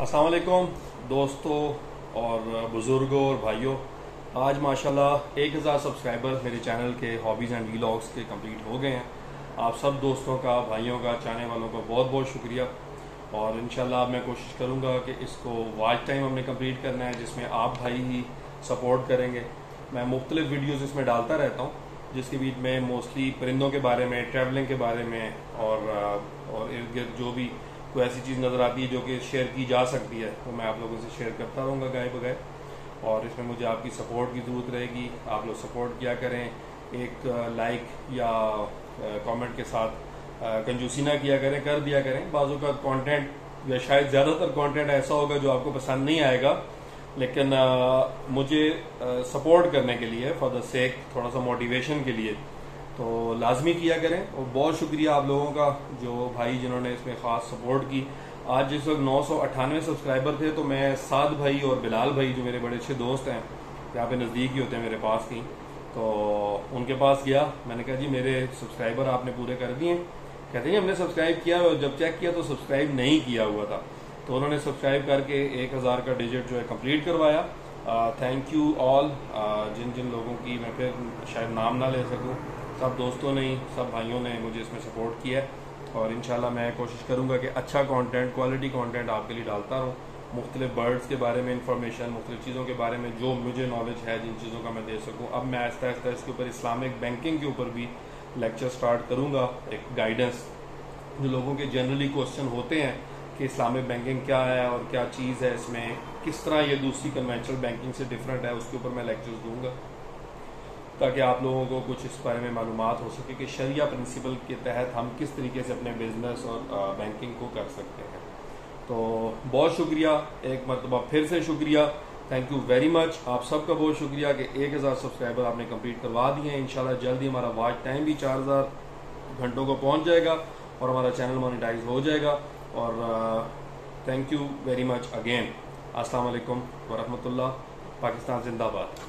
असलकुम दोस्तों और बुज़ुर्गों और भाइयों। आज माशाल्लाह एक हज़ार सब्सक्राइबर मेरे चैनल के हॉबीज़ एंड वीलॉग्स के कंप्लीट हो गए हैं। आप सब दोस्तों का, भाइयों का, चाहने वालों का बहुत बहुत शुक्रिया। और इन मैं कोशिश करूँगा कि इसको वाच टाइम हमने कंप्लीट करना है, जिसमें आप भाई ही सपोर्ट करेंगे। मैं मुख्तलिफ़ वीडियोज़ इसमें डालता रहता हूँ, जिसके बीच में मोस्टली परिंदों के बारे में ट्रैवलिंग के बारे में और और इर्द गिर्द जो भी कोई ऐसी चीज़ नज़र आती है जो कि शेयर की जा सकती है तो मैं आप लोगों से शेयर करता रहूँगा गाय बगाए और इसमें मुझे आपकी सपोर्ट की ज़रूरत रहेगी। आप लोग सपोर्ट किया करें एक लाइक या कमेंट के साथ कंजूसी ना किया करें कर दिया करें। बाजू का कंटेंट या शायद ज़्यादातर कंटेंट ऐसा होगा जो आपको पसंद नहीं आएगा लेकिन आ, मुझे सपोर्ट करने के लिए फॉर द सेक थोड़ा सा मोटिवेशन के लिए तो लाजमी किया करें और बहुत शुक्रिया आप लोगों का, जो भाई जिन्होंने इसमें ख़ास सपोर्ट की। आज जिस वक्त नौ सौ अट्ठानवे सब्सक्राइबर थे तो मैं साद भाई और बिलाल भाई, जो मेरे बड़े अच्छे दोस्त हैं, यहाँ पे नज़दीक ही होते हैं मेरे पास थी तो उनके पास गया। मैंने कहा, जी, मेरे सब्सक्राइबर आपने पूरे कर दिए। कहते हैं हमने सब्सक्राइब किया और जब चेक किया तो सब्सक्राइब नहीं किया हुआ था। तो उन्होंने सब्सक्राइब करके एक हज़ार का डिजिट जो है कंप्लीट करवाया। थैंक यू ऑल जिन जिन लोगों की मैं फिर शायद नाम ना ले सकूँ। सब दोस्तों ने, सब भाइयों ने मुझे इसमें सपोर्ट किया और इन मैं कोशिश करूँगा कि अच्छा कॉन्टेंट क्वालिटी कॉन्टेंट आपके लिए डालता रहूँ। मुख्तलिफ़ बर्ड्स के बारे में इंफॉर्मेशन मुख्तलिफ़ चीज़ों के बारे में जो मुझे नॉलेज है, जिन चीज़ों का मैं दे सकूँ। अब मैं आहिस्ता आहिस्ता इसके ऊपर इस्लामिक बैंकिंग के ऊपर भी लेक्चर स्टार्ट करूँगा, एक गाइडेंस जो लोगों के जनरली क्वेश्चन होते हैं कि इस्लामिक बैंकिंग क्या है और क्या चीज़ है इसमें, किस तरह ये दूसरी कन्वेंशनल बैंकिंग से डिफरेंट है, उसके ऊपर मैं लेक्चर्स दूँगा। ताकि आप लोगों को कुछ इस बारे में मालूम हो सके कि शरिया प्रिंसिपल के तहत हम किस तरीके से अपने बिज़नेस और बैंकिंग को कर सकते हैं। तो बहुत शुक्रिया, एक मरतबा फिर से शुक्रिया। थैंक यू वेरी मच आप सबका बहुत शुक्रिया कि एक हज़ार सब्सक्राइबर आपने कंप्लीट करवा दिए हैं। इंशाल्लाह जल्दी हमारा वॉच टाइम भी चार हज़ार घंटों को पहुँच जाएगा और हमारा चैनल मोनिटाइज हो जाएगा। और thank you very much again अस्सलाम वालेकुम वरहमतुल्लाह पाकिस्तान जिंदाबाद।